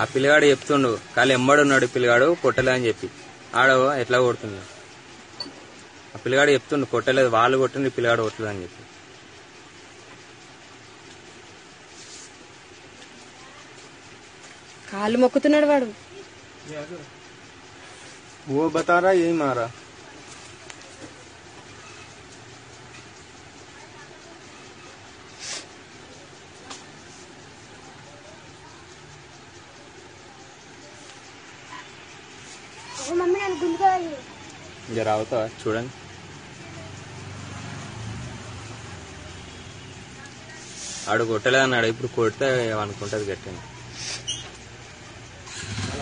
ఆ పిల్లగాడు చెప్తుండు కాలు ఎమ్మడున్నాడు పిల్లగాడు కొట్టలే అని చెప్పి. ఆడ ఎట్లా కొడుతుంది ఆ పిల్లగాడు చెప్తుండు కొట్టలేదు వాళ్ళు కొట్టింది పిల్లగాడు కొట్టలేదు అని చెప్పి. కాలు మొక్కుతున్నాడు వాడు. ఓ బతారా ఏ మారా? జర అవుతా చూడండి ఆడు కొట్టలేదు అన్నాడు ఇప్పుడు కొడితే అనుకుంటది గట్టింది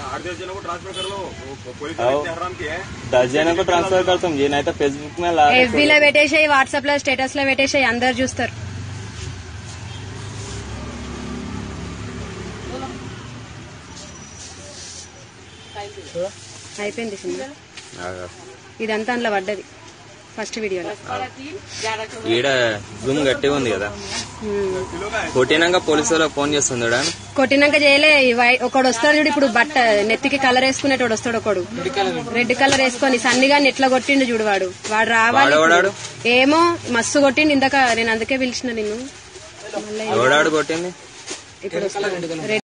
आठ दस जनों को ट्रांसफर कर लो वो पुलिस आओ। इतने हराम की है दस जने को ट्रांसफर कर तुम ये नहीं तो फेसबुक में ला FB లో పెట్టేసాయి వాట్సాప్ లో స్టేటస్ లో పెట్టేసాయి అందరు చూస్తారు అయిపోయింది సినిమా. ఇదంతా అందులో పడ్డది. ఫస్ట్ వీడియోలో. ఈడ జూమ్ గట్టిగా ఉంది కదా. కొట్టినాక పోలీసు వాళ్ళకి ఫోన్ చేస్తుంది కొట్టినాక చేయలే. ఒకడు వస్తాడు చూడు ఇప్పుడు బట్ట నెత్తికి కలర్ వేసుకునేటోడు వస్తాడు ఒకడు. రెడ్ కలర్ వేసుకొని సన్నిగా ఎట్లా కొట్టిండు చూడు వాడు. వాడు రావాలి. ఏమో మస్తు కొట్టిండు ఇందాక. నేను అందుకే పిలిచిన నిన్ను. కొట్టింది?